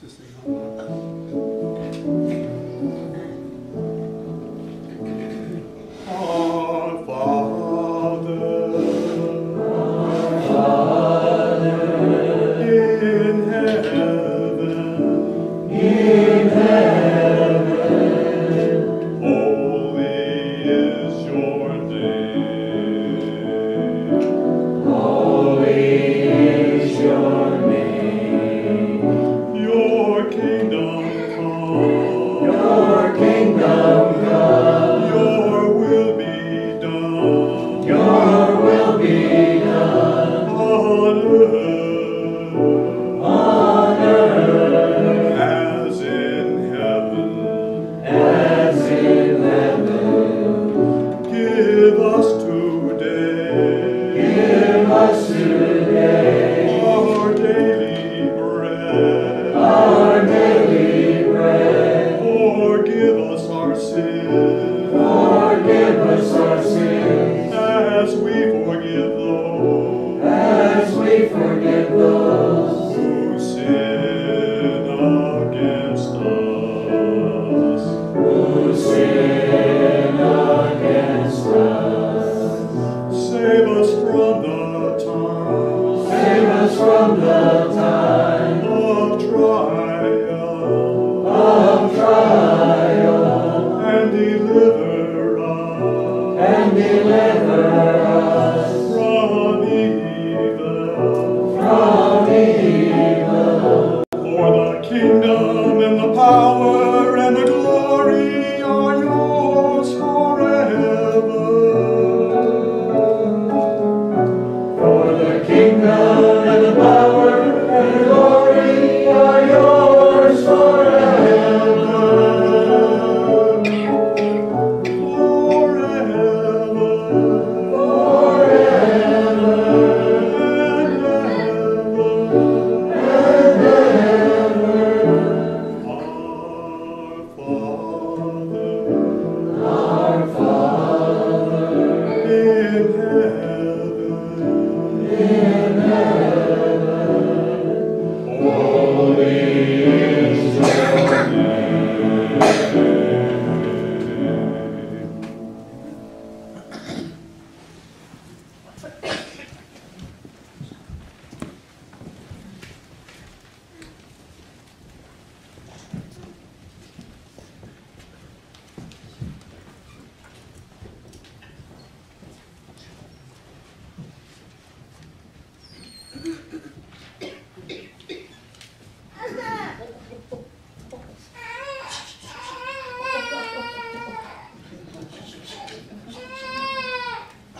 to say hello. Oh.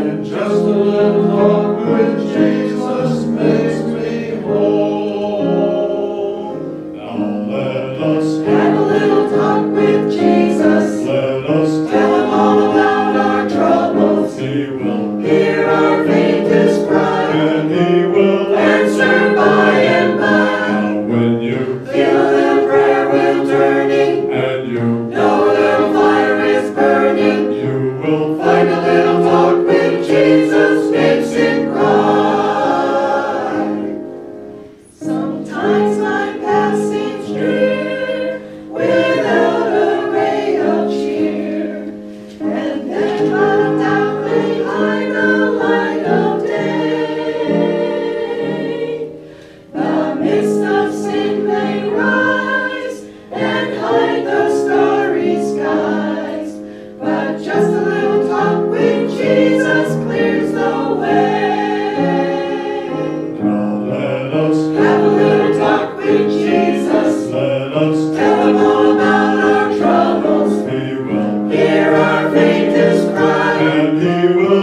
and just a little talk with Jesus.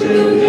through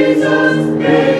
Jesus